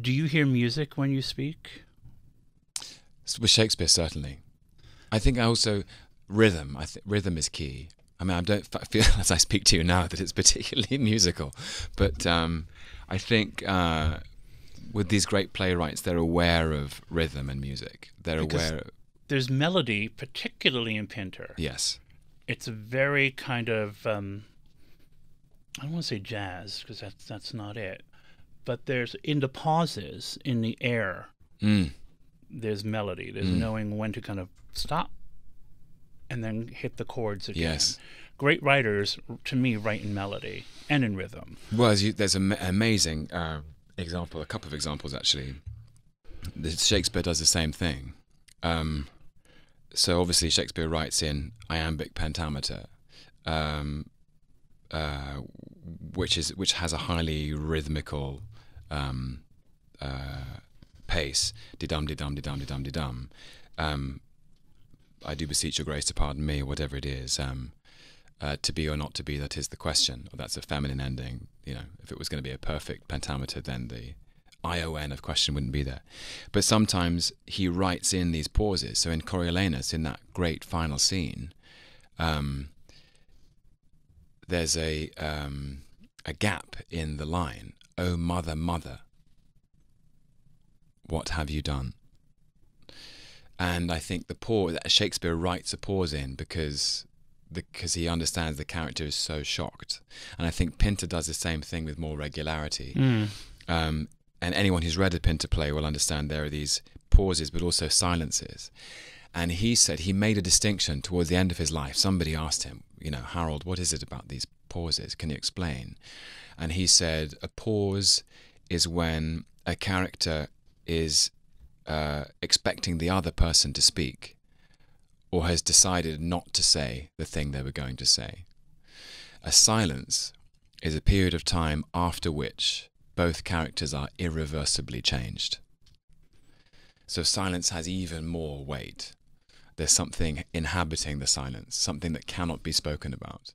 Do you hear music when you speak? With Shakespeare, certainly. I think I also rhythm. I think rhythm is key. I mean, I don't feel as I speak to you now that it's particularly musical, but um, I think uh, with these great playwrights, they're aware of rhythm and music. They're Because- aware. There's melody, particularly in Pinter. Yes. It's a very kind of um, I don't want to say jazz because that's that's not it. But there's in the pauses in the air. Mm. There's melody. There's Mm. knowing when to kind of stop and then hit the chords again. Yes. Great writers, to me, write in melody and in rhythm. Well, as you, there's an amazing uh, example, a couple of examples actually. Shakespeare does the same thing. Um, so obviously Shakespeare writes in iambic pentameter, um, uh, which is which has a highly rhythmical um, uh, pace. Di dum di dum di dum di dum dum. Um, I do beseech your grace to pardon me, whatever it is. Um, uh, to be or not to be, that is the question. Or that's a feminine ending. You know, if it was going to be a perfect pentameter, then the ION of question wouldn't be there. But sometimes he writes in these pauses. So in Coriolanus, in that great final scene, um, there's a um, a gap in the line. Oh mother, mother, what have you done? And I think the pause that Shakespeare writes a pause in because because he understands the character is so shocked. And I think Pinter does the same thing with more regularity. Um, and anyone who's read a Pinter play will understand there are these pauses, but also silences. And he said he made a distinction towards the end of his life. Somebody asked him, you know, Harold, what is it about these pauses? Can you explain? And he said, a pause is when a character is uh, expecting the other person to speak or has decided not to say the thing they were going to say. A silence is a period of time after which both characters are irreversibly changed. So silence has even more weight. There's something inhabiting the silence, something that cannot be spoken about.